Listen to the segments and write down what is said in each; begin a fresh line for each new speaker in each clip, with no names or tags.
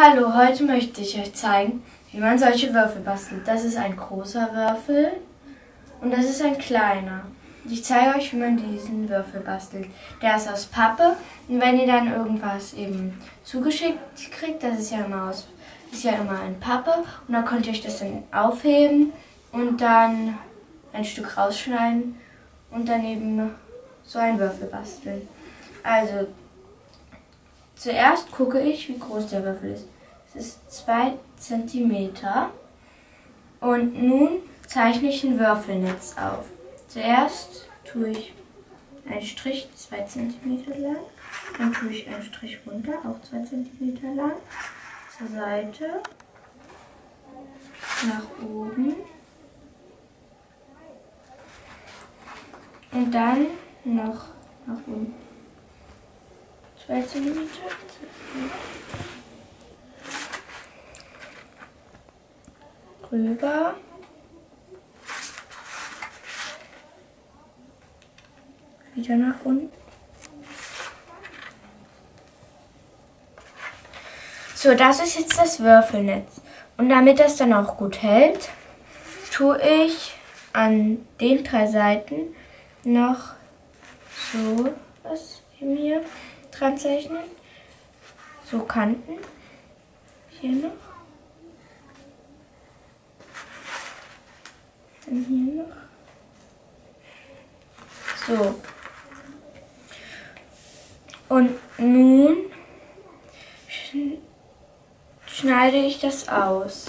Hallo, heute möchte ich euch zeigen, wie man solche Würfel bastelt. Das ist ein großer Würfel und das ist ein kleiner. Ich zeige euch, wie man diesen Würfel bastelt. Der ist aus Pappe und wenn ihr dann irgendwas eben zugeschickt kriegt, das ist ja immer aus, ist ja immer in Pappe und dann könnt ihr euch das dann aufheben und dann ein Stück rausschneiden und dann eben so einen Würfel basteln. Also Zuerst gucke ich, wie groß der Würfel ist. Es ist 2 cm. Und nun zeichne ich ein Würfelnetz auf. Zuerst tue ich einen Strich 2 cm lang. Dann tue ich einen Strich runter, auch 2 cm lang. Zur Seite. Nach oben. Und dann noch nach unten. 2 cm. Rüber. Wieder nach unten. So, das ist jetzt das Würfelnetz. Und damit das dann auch gut hält, tue ich an den drei Seiten noch so was hier dran zeichnen. So Kanten. Hier noch. Dann hier noch. So. Und nun schneide ich das aus.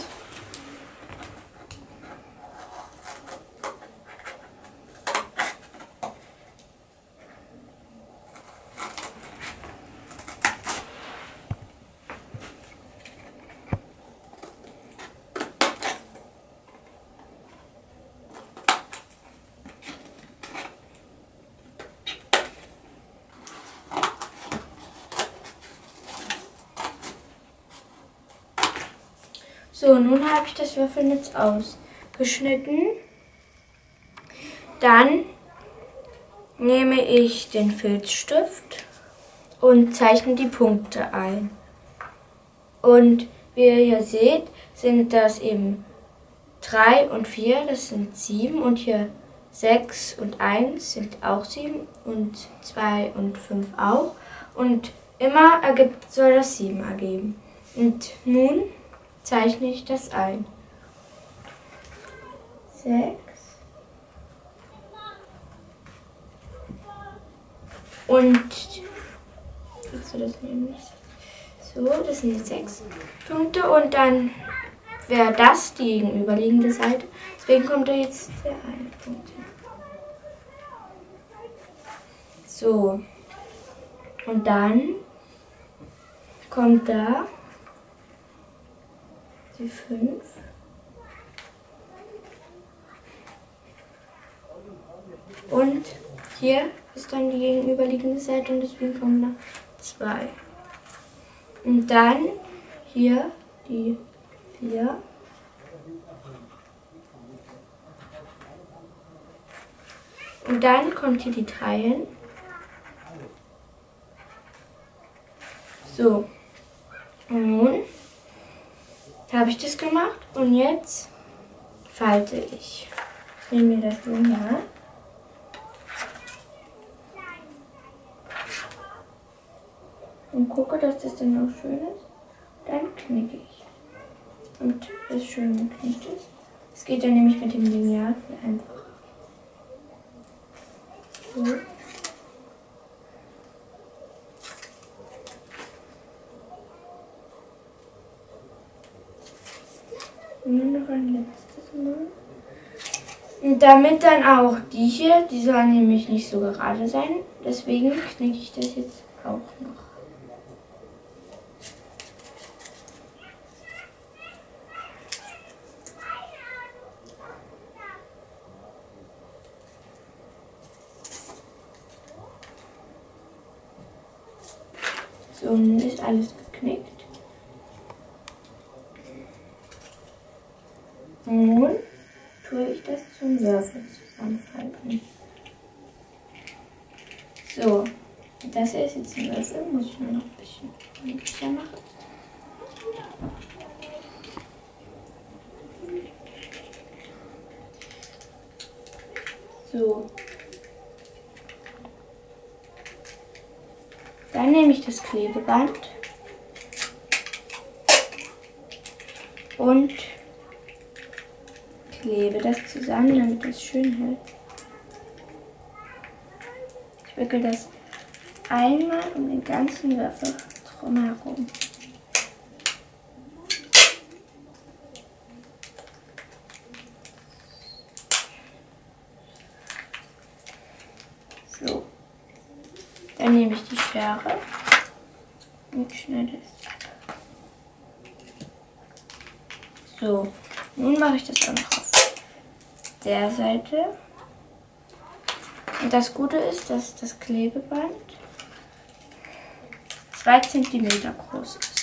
So, nun habe ich das Würfelnetz ausgeschnitten. Dann nehme ich den Filzstift und zeichne die Punkte ein. Und wie ihr hier seht, sind das eben 3 und 4, das sind 7 und hier 6 und 1 sind auch 7 und 2 und 5 auch. Und immer ergibt, soll das 7 ergeben. Und nun zeichne ich das ein. Sechs. Und so, das nämlich so, das sind jetzt sechs Punkte und dann wäre das die gegenüberliegende Seite. Deswegen kommt da jetzt der eine Punkt hin. So. Und dann kommt da die 5. Und hier ist dann die gegenüberliegende Seite und deswegen kommen da 2. Und dann hier die 4. Und dann kommt hier die 3 hin. So. Und habe ich das gemacht und jetzt falte ich. Ich nehme mir das Lineal. Und gucke, dass das dann auch schön ist. Dann knicke ich. Und es schön geknickt ist. Es geht dann nämlich mit dem Lineal viel einfacher. So. Nur noch ein letztes Mal. Und damit dann auch die hier, die soll nämlich nicht so gerade sein. Deswegen knicke ich das jetzt auch noch. So, nun ist alles geknickt. das zusammenfalten. So, das ist jetzt ein Würfel, muss ich nur noch ein bisschen freundlicher machen. So. Dann nehme ich das Klebeband und klebe das zusammen, damit es schön hält. Ich wickel das einmal um den ganzen Würfel drumherum. So. Dann nehme ich die Schere und schneide es. So, nun mache ich das auch noch der Seite. Und das Gute ist, dass das Klebeband 2 cm groß ist.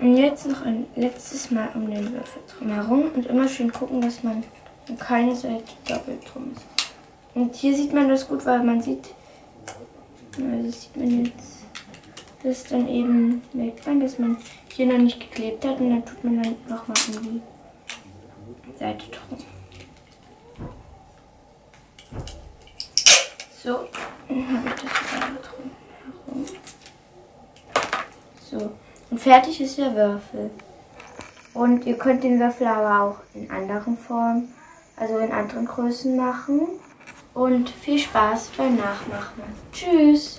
Und jetzt noch ein letztes Mal um den Würfel drumherum und immer schön gucken, dass man an keine Seite doppelt drum ist. Und hier sieht man das gut, weil man sieht, na, das sieht man jetzt, das dann eben merkt man, dass man hier noch nicht geklebt hat und dann tut man dann nochmal um die Seite drum. So, dann habe ich das wieder drum herum. So. Und fertig ist der Würfel. Und ihr könnt den Würfel aber auch in anderen Formen, also in anderen Größen machen. Und viel Spaß beim Nachmachen. Tschüss!